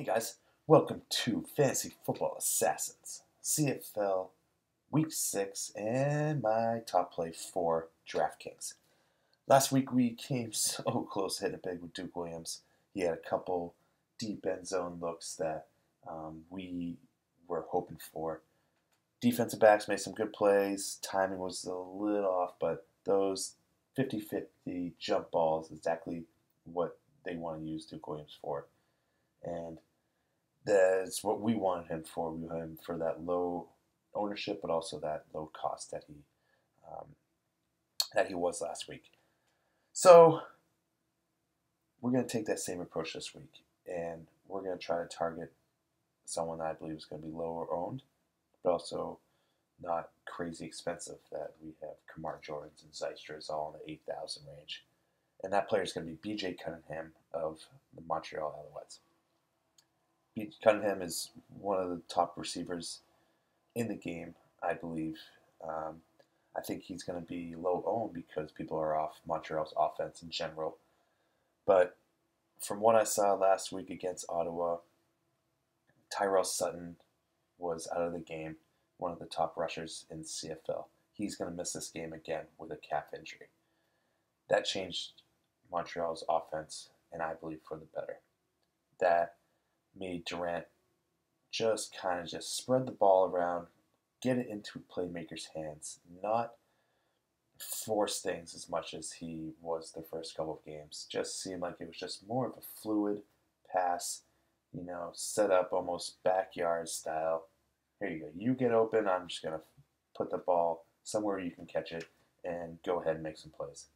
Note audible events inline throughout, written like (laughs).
Hey guys, welcome to Fantasy Football Assassins, CFL Week 6, and my top play for DraftKings. Last week we came (laughs) so close to hitting it big with Duke Williams. He had a couple deep end zone looks that um, we were hoping for. Defensive backs made some good plays. Timing was a little off, but those 50 50 jump balls exactly what they want to use Duke Williams for. And that's what we wanted him for. We wanted him for that low ownership, but also that low cost that he um, that he was last week. So we're going to take that same approach this week, and we're going to try to target someone that I believe is going to be lower owned, but also not crazy expensive. That we have Kamar Jordens and Zylstras all in the eight thousand range, and that player is going to be B.J. Cunningham of the Montreal Alouettes. Cunningham is one of the top receivers in the game, I believe. Um, I think he's going to be low owned because people are off Montreal's offense in general. But from what I saw last week against Ottawa, Tyrell Sutton was out of the game, one of the top rushers in CFL. He's going to miss this game again with a calf injury. That changed Montreal's offense, and I believe for the better. That made Durant just kind of just spread the ball around, get it into playmakers' hands, not force things as much as he was the first couple of games. Just seemed like it was just more of a fluid pass, you know, set up almost backyard style. Here you go. You get open, I'm just going to put the ball somewhere you can catch it and go ahead and make some plays.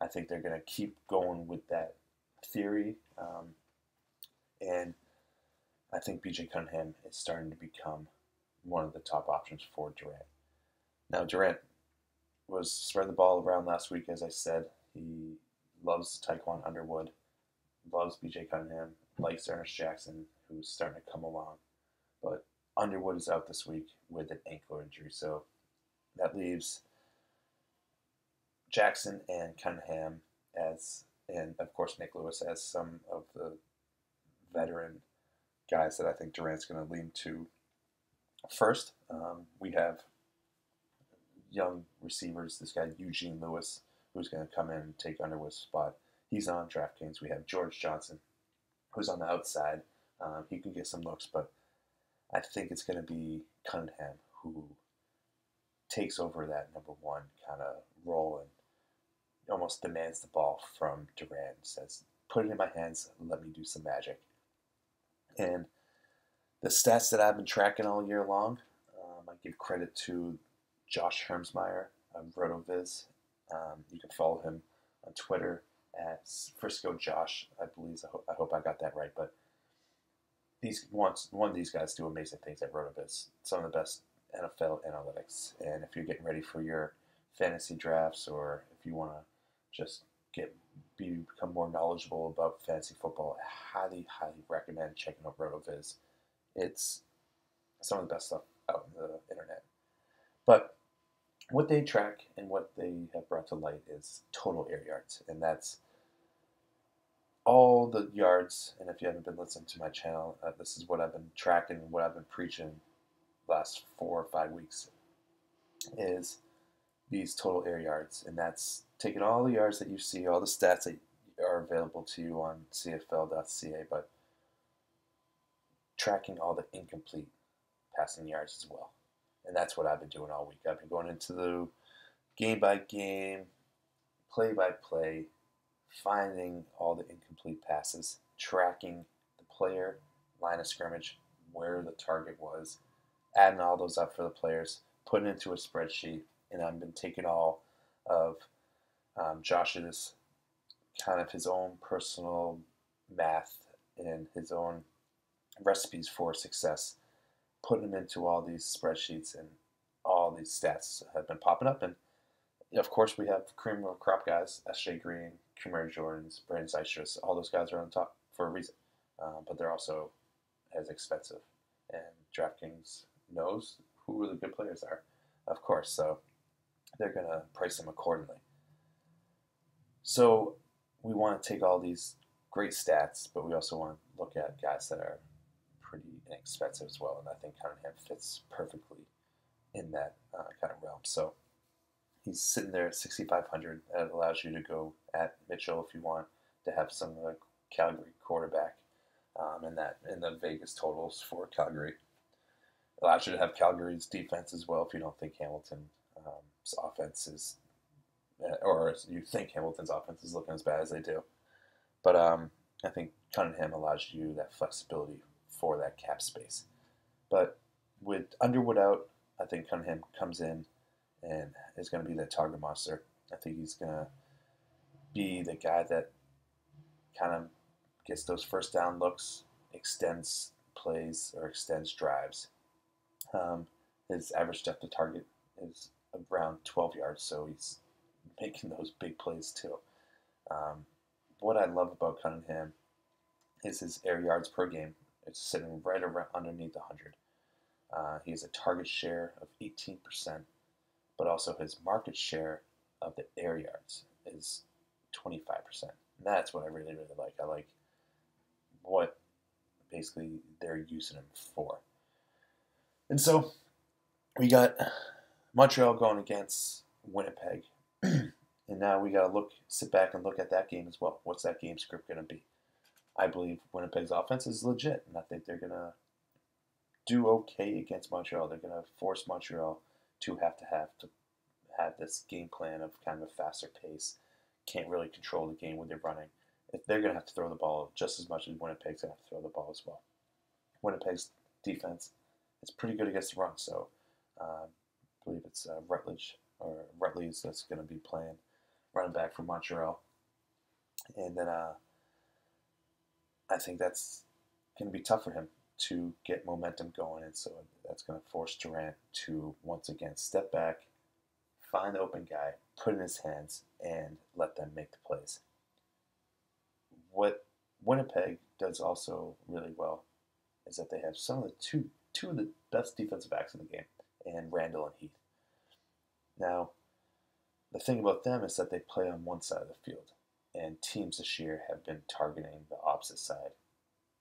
I think they're going to keep going with that theory. Um, and I think BJ Cunningham is starting to become one of the top options for Durant. Now, Durant was spreading the ball around last week, as I said. He loves Tiquan Underwood, loves BJ Cunningham, likes Ernest Jackson, who's starting to come along. But Underwood is out this week with an ankle injury, so that leaves Jackson and Cunningham as, and of course Nik Lewis as some of the veteran guys that I think Durant's going to lean to first. Um, we have young receivers. This guy Eugene Lewis, who's going to come in and take Underwood's spot. He's on DraftKings. We have George Johnson, who's on the outside. Um, he can get some looks, but I think it's going to be Cunningham who takes over that number one kind of role and almost demands the ball from Durant. Says, "Put it in my hands. Let me do some magic." And the stats that I've been tracking all year long, um, I give credit to Josh Hermsmeyer of RotoViz. Um, you can follow him on Twitter at Frisco Josh, I believe. I hope, I hope I got that right. But these one of these guys do amazing things at RotoViz. Some of the best NFL analytics. And if you're getting ready for your fantasy drafts, or if you want to just get be, become more knowledgeable about fantasy football, I highly, highly recommend checking out RotoViz. It's some of the best stuff out on the internet. But what they track and what they have brought to light is total air yards, and that's all the yards. And if you haven't been listening to my channel, uh, this is what I've been tracking, what I've been preaching last four or five weeks is these total air yards, and that's taking all the yards that you see, all the stats that are available to you on CFL.ca, but tracking all the incomplete passing yards as well. And that's what I've been doing all week. I've been going into the game by game, play by play, finding all the incomplete passes, tracking the player, line of scrimmage, where the target was, adding all those up for the players, putting into a spreadsheet, and I've been taking all of um, Josh's kind of his own personal math and his own recipes for success, putting them into all these spreadsheets and all these stats have been popping up. And of course, we have cream of crop guys, S.J. Green, Kamar Jordens, Brandon Zylstras. All those guys are on top for a reason, uh, but they're also as expensive. And DraftKings knows who the good players are, of course. So they're going to price them accordingly. So we want to take all these great stats, but we also want to look at guys that are pretty inexpensive as well, and I think Cunningham fits perfectly in that uh, kind of realm. So he's sitting there at 6,500. That allows you to go at Mitchell if you want to have some uh, Calgary quarterback um, in that in the Vegas totals for Calgary. Allows you to have Calgary's defense as well if you don't think Hamilton um, offense is, uh, or you think Hamilton's offense is looking as bad as they do. But um, I think Cunningham allows you that flexibility for that cap space. But with Underwood out, I think Cunningham comes in and is going to be the target monster. I think he's going to be the guy that kind of gets those first down looks, extends plays or extends drives. Um, his average depth of target is around 12 yards, so he's (laughs) making those big plays too. Um, what I love about Cunningham is his air yards per game. It's sitting right around underneath 100. Uh, he has a target share of 18%, but also his market share of the air yards is 25%. And that's what I really, really like. I like what basically they're using him for. And so we got Montreal going against Winnipeg. (clears throat) and now we got to look, sit back and look at that game as well. What's that game script going to be? I believe Winnipeg's offense is legit, and I think they're going to do okay against Montreal. They're going to force Montreal to have to have to have this game plan of kind of a faster pace. Can't really control the game when they're running. If they're going to have to throw the ball just as much as Winnipeg's going to have to throw the ball as well. Winnipeg's defense is pretty good against the run, so I believe it's uh, Rutledge or Rutledge that's going to be playing running back for Montreal. And then uh, I think that's going to be tough for him to get momentum going, and so that's going to force Durant to once again step back, find the open guy, put in his hands, and let them make the plays. What Winnipeg does also really well is that they have some of the two two of the best defensive backs in the game, and Randle and Heath. Now, the thing about them is that they play on one side of the field, and teams this year have been targeting the opposite side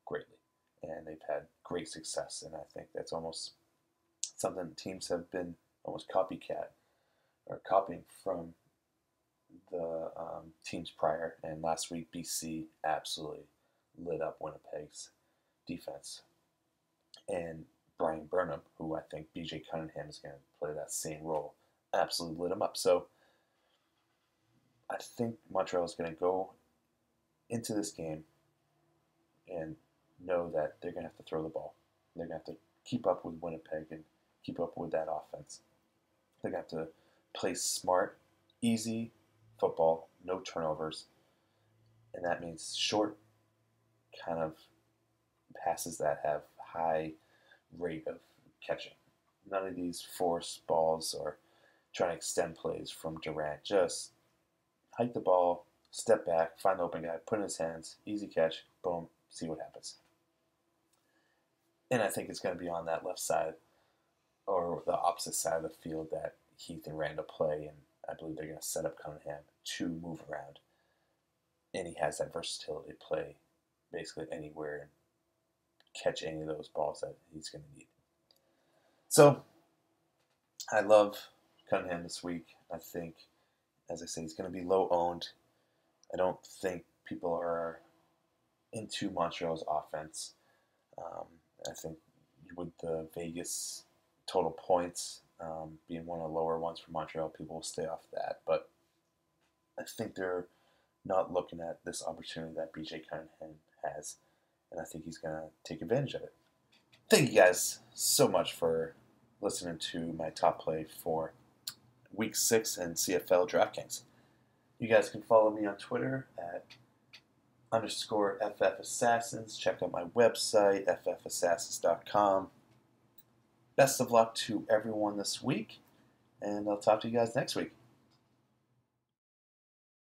greatly and they've had great success. And I think that's almost something teams have been almost copycat or copying from the um, teams prior. And last week, BC absolutely lit up Winnipeg's defense. And Bryan Burnham, who I think BJ Cunningham is going to play that same role, absolutely lit him up. So I think Montreal is going to go into this game and know that they're going to have to throw the ball. They're going to have to keep up with Winnipeg and keep up with that offense. They're going to have to play smart, easy football, no turnovers. And that means short kind of passes that have high rate of catching. None of these force balls or trying to extend plays from Durant. Just hike the ball, step back, find the open guy, put in his hands, easy catch, boom, see what happens and I think it's going to be on that left side or the opposite side of the field that Heath and Randle play, and I believe they're going to set up Cunningham to move around. And he has that versatility to play basically anywhere catch any of those balls that he's going to need. So, I love Cunningham this week. I think, as I say, he's going to be low owned. I don't think people are into Montreal's offense. Um, I think with the Vegas total points um, being one of the lower ones for Montreal, people will stay off that. But I think they're not looking at this opportunity that BJ Cunningham has, and I think he's going to take advantage of it. Thank you guys so much for listening to my top play for Week 6 and CFL DraftKings. You guys can follow me on Twitter at underscore FF Assassins. Check out my website, ffassassins.com. Best of luck to everyone this week, and I'll talk to you guys next week.